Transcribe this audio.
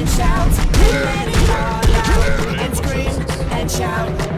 and shout. And scream and shout.